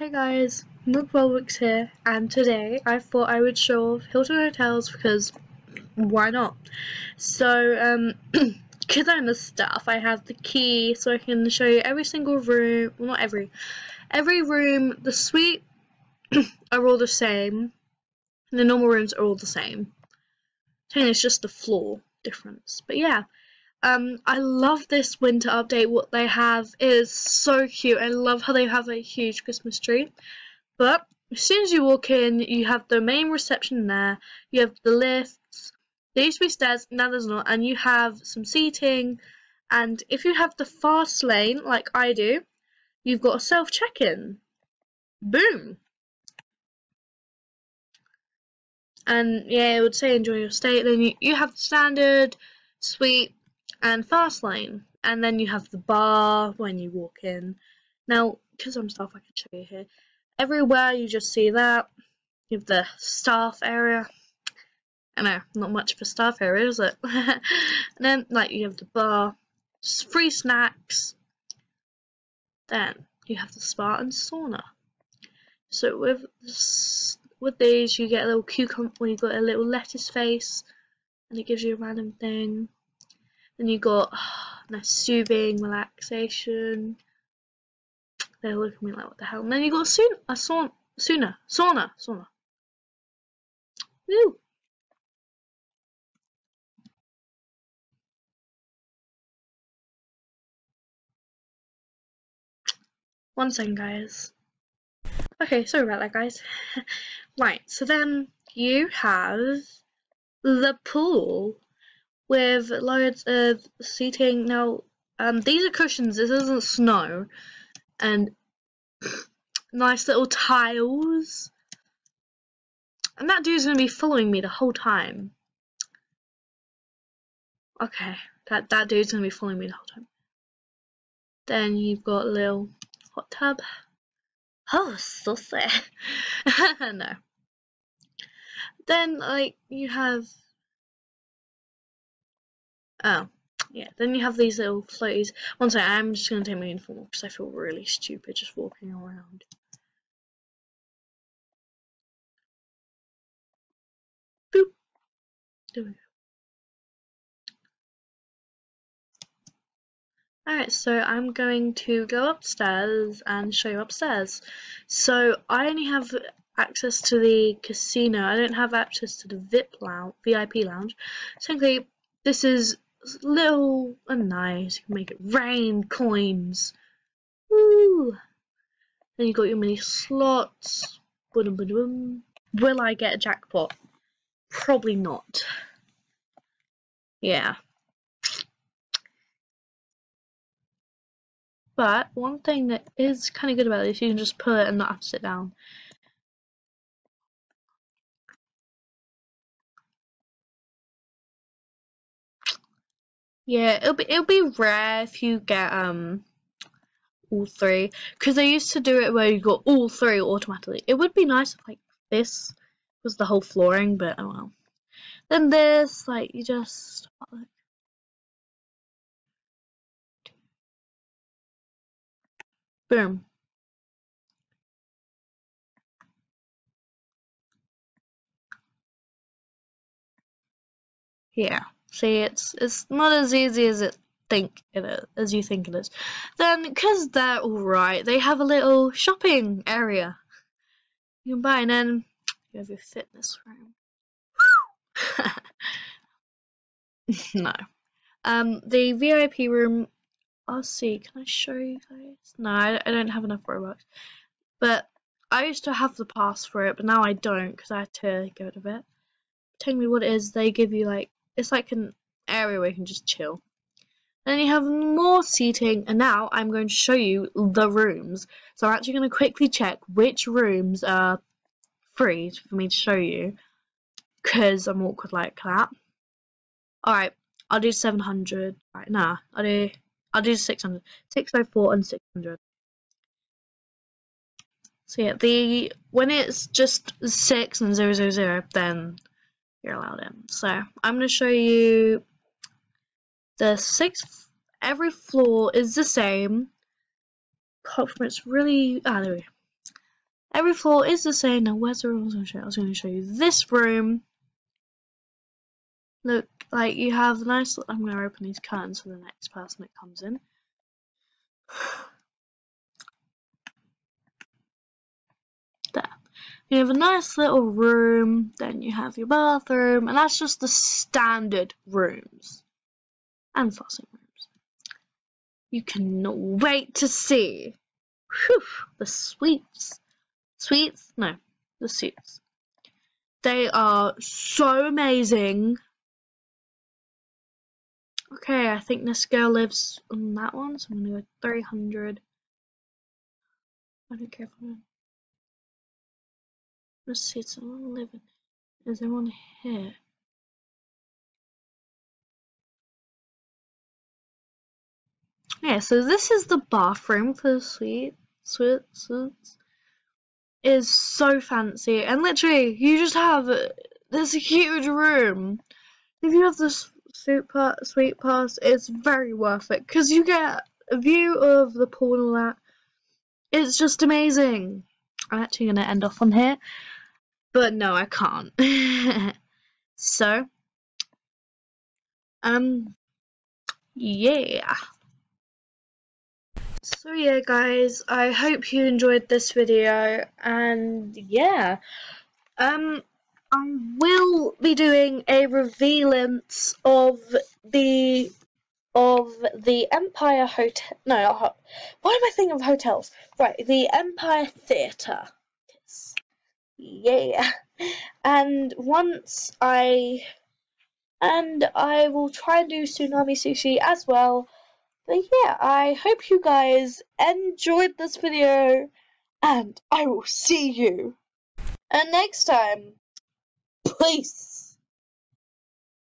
Hey guys, Nook here, and today I thought I would show off Hilton Hotels because why not? So, um, because I'm the staff, I have the key so I can show you every single room, well not every, every room, the suite are all the same, and the normal rooms are all the same. It's just the floor difference, but yeah. Um, I love this winter update. What they have is so cute. I love how they have a huge Christmas tree. But as soon as you walk in, you have the main reception there. You have the lifts. There used to be stairs, now there's not. And you have some seating. And if you have the fast lane, like I do, you've got a self check-in. Boom! And yeah, it would say enjoy your stay. Then you, you have the standard suite and fast lane and then you have the bar when you walk in. Now because I'm staff I can show you here. Everywhere you just see that you have the staff area. I know not much of a staff area is it? And then like you have the bar free snacks. Then you have the spa and sauna. So with with these you get a little cucumber when you got a little lettuce face and it gives you a random thing then you got oh, nice soothing, relaxation. They look at me like, what the hell? And then you got soon a sauna, sauna, sauna, sauna. Woo! One second, guys. Okay, sorry about that, guys. right, so then you have the pool with loads of seating. Now, um, these are cushions, this isn't snow. And nice little tiles. And that dude's going to be following me the whole time. Okay, that, that dude's going to be following me the whole time. Then you've got a little hot tub. Oh, saucy. no. Then, like, you have Oh, yeah. Then you have these little floaties. One second, I'm just going to take my uniform off because I feel really stupid just walking around. Boop. There we go. Alright, so I'm going to go upstairs and show you upstairs. So I only have access to the casino. I don't have access to the VIP lounge, VIP lounge. Technically, this is little and nice. You can make it rain coins. Woo! Then you got your mini slots. Boom, boom, boom. Will I get a jackpot? Probably not. Yeah. But one thing that is kind of good about this, you can just put it and not have to sit down. Yeah, it'll be it'll be rare if you get um all three because they used to do it where you got all three automatically. It would be nice if like this was the whole flooring, but oh well. Then this, like you just boom. Yeah. See, it's it's not as easy as it think it is, as you think it is. Then, because they're alright, they have a little shopping area you can buy, and then you have your fitness room. no. Um, the VIP room. I'll see. Can I show you guys? No, I, I don't have enough Robux. But I used to have the pass for it, but now I don't because I had to get rid of it. Tell me what it is. They give you like it's like an area where you can just chill. Then you have more seating, and now I'm going to show you the rooms. So I'm actually going to quickly check which rooms are free for me to show you, because I'm awkward like that. Alright, I'll do 700. Right, nah, I'll do, I'll do 600. 604 and 600. So yeah, the when it's just 6 and 000, then you're allowed in. So I'm going to show you the sixth, every floor is the same. Apart from it's really, ah, there we go. Every floor is the same. Now, where's the room I was going to show you? I was going to show you this room. Look, like you have nice. I'm going to open these curtains for the next person that comes in. There. You have a nice little room, then you have your bathroom, and that's just the standard rooms and fussing rooms. You cannot wait to see whew, the suites. Suites? No, the suites. They are so amazing. Okay, I think this girl lives on that one, so I'm gonna go 300. I don't care if I'm It's someone living. Is there one here? Yeah, so this is the bathroom for the suite. Suite, suites. Is so fancy, and literally, you just have this huge room. If you have this pass, suite pass, it's very worth it because you get a view of the pool and all that. It's just amazing. I'm actually going to end off on here. But no, I can't. so, um, yeah. So yeah guys, I hope you enjoyed this video and yeah, um, I will be doing a revealance of the of the Empire Hotel. No, why am I thinking of hotels? Right, the Empire Theatre yeah. And once I and I will try and do tsunami sushi as well. But yeah I hope you guys enjoyed this video and I will see you and next time. Peace